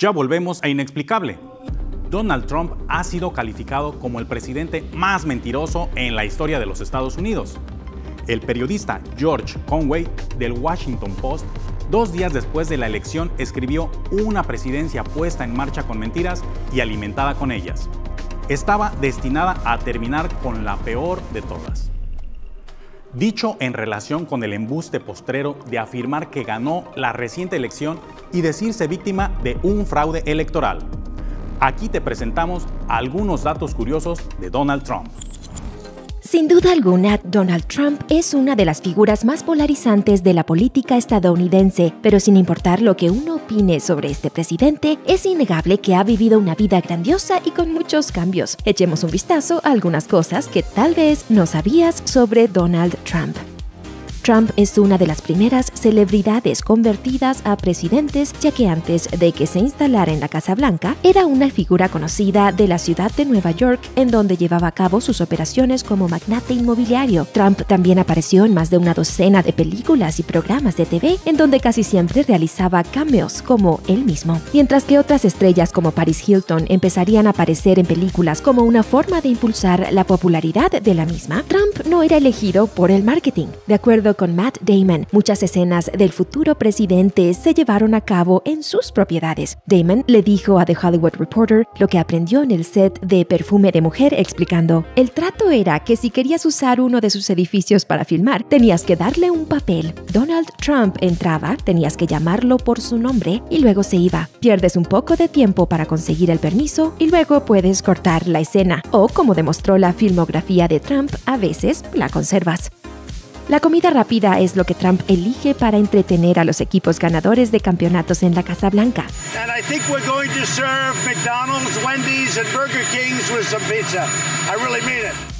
Ya volvemos a inexplicable. Donald Trump ha sido calificado como el presidente más mentiroso en la historia de los Estados Unidos. El periodista George Conway del Washington Post, dos días después de la elección, escribió una presidencia puesta en marcha con mentiras y alimentada con ellas. Estaba destinada a terminar con la peor de todas. Dicho en relación con el embuste postrero de afirmar que ganó la reciente elección y decirse víctima de un fraude electoral. Aquí te presentamos algunos datos curiosos de Donald Trump. Sin duda alguna, Donald Trump es una de las figuras más polarizantes de la política estadounidense, pero sin importar lo que uno opine sobre este presidente, es innegable que ha vivido una vida grandiosa y con muchos cambios. Echemos un vistazo a algunas cosas que tal vez no sabías sobre Donald Trump. Trump es una de las primeras celebridades convertidas a presidentes, ya que antes de que se instalara en la Casa Blanca, era una figura conocida de la ciudad de Nueva York, en donde llevaba a cabo sus operaciones como magnate inmobiliario. Trump también apareció en más de una docena de películas y programas de TV, en donde casi siempre realizaba cameos, como él mismo. Mientras que otras estrellas como Paris Hilton empezarían a aparecer en películas como una forma de impulsar la popularidad de la misma, Trump no era elegido por el marketing. De acuerdo con Matt Damon, muchas escenas del futuro presidente se llevaron a cabo en sus propiedades. Damon le dijo a The Hollywood Reporter lo que aprendió en el set de Perfume de Mujer explicando, el trato era que si querías usar uno de sus edificios para filmar, tenías que darle un papel. Donald Trump entraba, tenías que llamarlo por su nombre y luego se iba. Pierdes un poco de tiempo para conseguir el permiso y luego puedes cortar la escena. O como demostró la filmografía de Trump, a veces la conservas. La comida rápida es lo que Trump elige para entretener a los equipos ganadores de campeonatos en la Casa Blanca.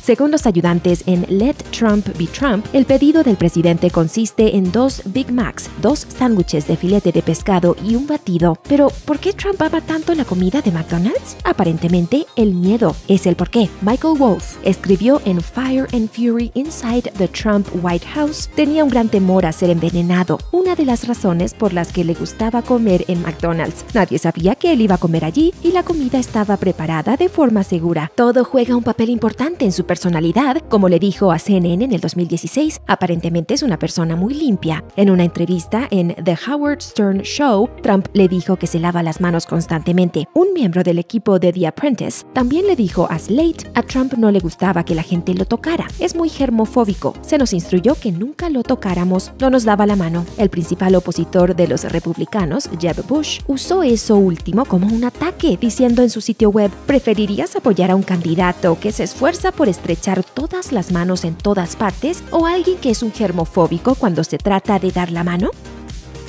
Según los ayudantes en Let Trump Be Trump, el pedido del presidente consiste en dos Big Macs, dos sándwiches de filete de pescado y un batido. Pero, ¿por qué Trump ama tanto la comida de McDonald's? Aparentemente, el miedo es el porqué. Michael Wolff escribió en Fire and Fury Inside the Trump White House, tenía un gran temor a ser envenenado, una de las razones por las que le gustaba comer en McDonald's. Nadie sabía que él iba a comer allí y la comida estaba preparada de forma segura. Todo juega un papel importante en su personalidad personalidad, como le dijo a CNN en el 2016, aparentemente es una persona muy limpia. En una entrevista en The Howard Stern Show, Trump le dijo que se lava las manos constantemente. Un miembro del equipo de The Apprentice también le dijo a Slate, a Trump no le gustaba que la gente lo tocara. Es muy germofóbico. Se nos instruyó que nunca lo tocáramos, no nos daba la mano. El principal opositor de los republicanos, Jeb Bush, usó eso último como un ataque, diciendo en su sitio web, ¿preferirías apoyar a un candidato que se esfuerza por estrechar todas las manos en todas partes o alguien que es un germofóbico cuando se trata de dar la mano?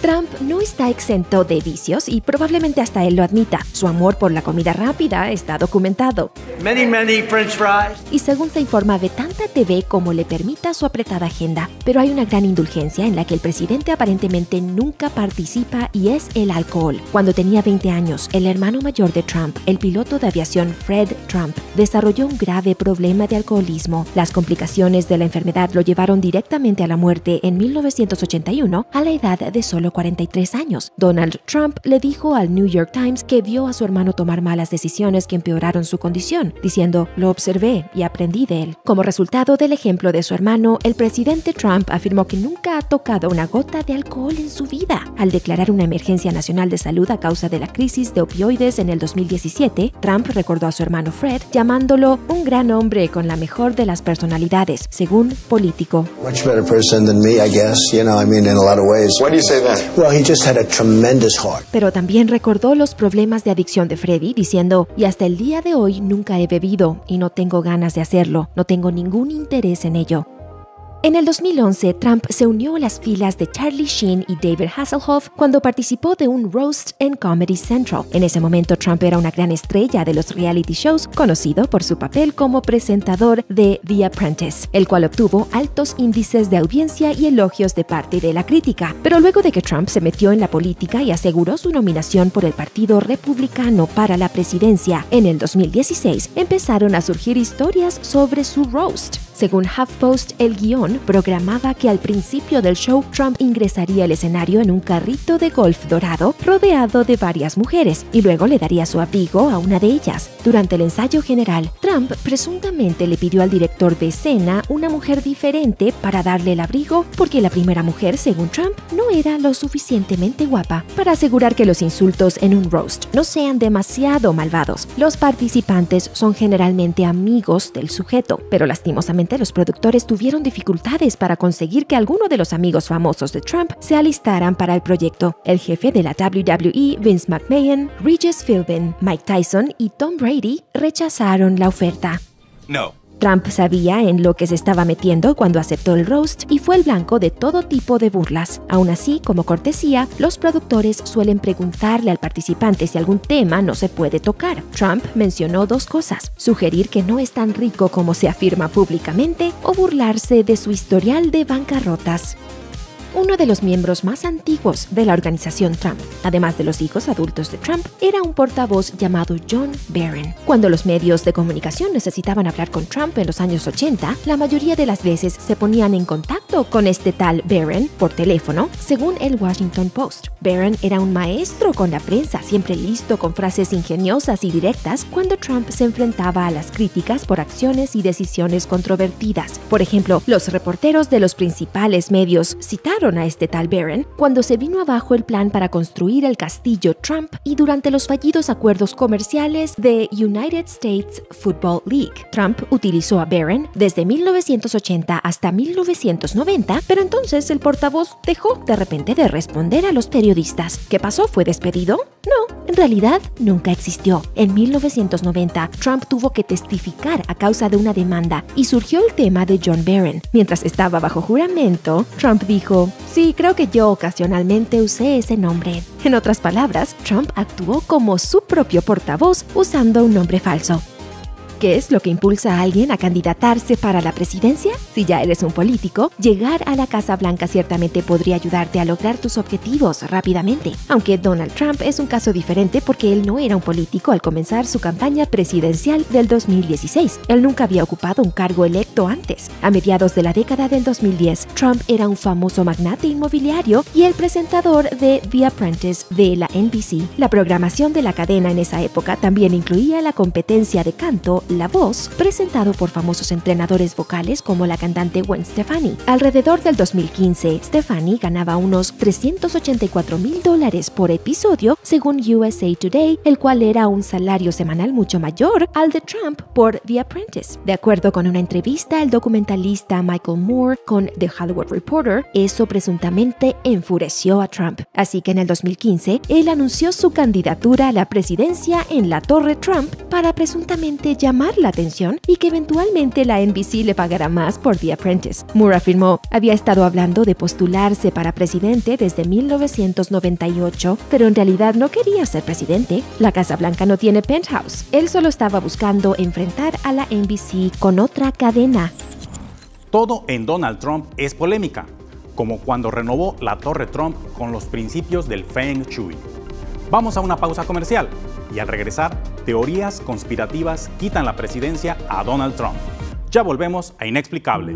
Trump no está exento de vicios y probablemente hasta él lo admita. Su amor por la comida rápida está documentado. Many, many French fries. Y según se informa de tanta TV como le permita su apretada agenda, pero hay una gran indulgencia en la que el presidente aparentemente nunca participa y es el alcohol. Cuando tenía 20 años, el hermano mayor de Trump, el piloto de aviación Fred Trump, desarrolló un grave problema de alcoholismo. Las complicaciones de la enfermedad lo llevaron directamente a la muerte en 1981 a la edad de solo 43 años. Donald Trump le dijo al New York Times que vio a su hermano tomar malas decisiones que empeoraron su condición, diciendo, lo observé y aprendí de él. Como resultado del ejemplo de su hermano, el presidente Trump afirmó que nunca ha tocado una gota de alcohol en su vida. Al declarar una emergencia nacional de salud a causa de la crisis de opioides en el 2017, Trump recordó a su hermano Fred llamándolo un gran hombre con la mejor de las personalidades, según Político. Much better person than me, I guess. You know, I mean, in a lot of ways. Why do you say that? Well, he just had a tremendous heart. Pero también recordó los problemas de adicción de Freddy, diciendo, y hasta el día de hoy nunca he bebido y no tengo ganas de hacerlo, no tengo ningún interés en ello. En el 2011, Trump se unió a las filas de Charlie Sheen y David Hasselhoff cuando participó de un roast en Comedy Central. En ese momento, Trump era una gran estrella de los reality shows, conocido por su papel como presentador de The Apprentice, el cual obtuvo altos índices de audiencia y elogios de parte de la crítica. Pero luego de que Trump se metió en la política y aseguró su nominación por el Partido Republicano para la presidencia en el 2016, empezaron a surgir historias sobre su roast. Según HuffPost, el guion programaba que al principio del show Trump ingresaría al escenario en un carrito de golf dorado rodeado de varias mujeres y luego le daría su abrigo a una de ellas. Durante el ensayo general, Trump presuntamente le pidió al director de escena una mujer diferente para darle el abrigo porque la primera mujer, según Trump, no era lo suficientemente guapa. Para asegurar que los insultos en un roast no sean demasiado malvados, los participantes son generalmente amigos del sujeto, pero lastimosamente los productores tuvieron dificultades para conseguir que alguno de los amigos famosos de Trump se alistaran para el proyecto. El jefe de la WWE, Vince McMahon, Regis Philbin, Mike Tyson y Tom Brady rechazaron la oferta. No. Trump sabía en lo que se estaba metiendo cuando aceptó el roast y fue el blanco de todo tipo de burlas. Aún así, como cortesía, los productores suelen preguntarle al participante si algún tema no se puede tocar. Trump mencionó dos cosas, sugerir que no es tan rico como se afirma públicamente o burlarse de su historial de bancarrotas uno de los miembros más antiguos de la organización Trump, además de los hijos adultos de Trump, era un portavoz llamado John Barron. Cuando los medios de comunicación necesitaban hablar con Trump en los años 80, la mayoría de las veces se ponían en contacto con este tal Barron por teléfono, según el Washington Post. Barron era un maestro con la prensa, siempre listo con frases ingeniosas y directas cuando Trump se enfrentaba a las críticas por acciones y decisiones controvertidas. Por ejemplo, los reporteros de los principales medios citaron a este tal Barron cuando se vino abajo el plan para construir el castillo Trump y durante los fallidos acuerdos comerciales de United States Football League. Trump utilizó a Barron desde 1980 hasta 1990, pero entonces el portavoz dejó de repente de responder a los periodistas. ¿Qué pasó? ¿Fue despedido? No, en realidad nunca existió. En 1990, Trump tuvo que testificar a causa de una demanda y surgió el tema de John Barron. Mientras estaba bajo juramento, Trump dijo, Sí, creo que yo ocasionalmente usé ese nombre. En otras palabras, Trump actuó como su propio portavoz usando un nombre falso. ¿Qué es lo que impulsa a alguien a candidatarse para la presidencia? Si ya eres un político, llegar a la Casa Blanca ciertamente podría ayudarte a lograr tus objetivos rápidamente. Aunque Donald Trump es un caso diferente porque él no era un político al comenzar su campaña presidencial del 2016. Él nunca había ocupado un cargo electo antes. A mediados de la década del 2010, Trump era un famoso magnate inmobiliario y el presentador de The Apprentice de la NBC. La programación de la cadena en esa época también incluía la competencia de canto la Voz, presentado por famosos entrenadores vocales como la cantante Gwen Stefani. Alrededor del 2015, Stefani ganaba unos 384 mil dólares por episodio, según USA Today, el cual era un salario semanal mucho mayor al de Trump por The Apprentice. De acuerdo con una entrevista, el documentalista Michael Moore con The Hollywood Reporter, eso presuntamente enfureció a Trump. Así que en el 2015, él anunció su candidatura a la presidencia en la Torre Trump para presuntamente llamar la atención y que eventualmente la NBC le pagará más por The Apprentice. Moore afirmó, había estado hablando de postularse para presidente desde 1998, pero en realidad no quería ser presidente. La Casa Blanca no tiene penthouse. Él solo estaba buscando enfrentar a la NBC con otra cadena. Todo en Donald Trump es polémica, como cuando renovó la Torre Trump con los principios del Feng Shui. Vamos a una pausa comercial y al regresar, teorías conspirativas quitan la presidencia a Donald Trump. Ya volvemos a Inexplicable.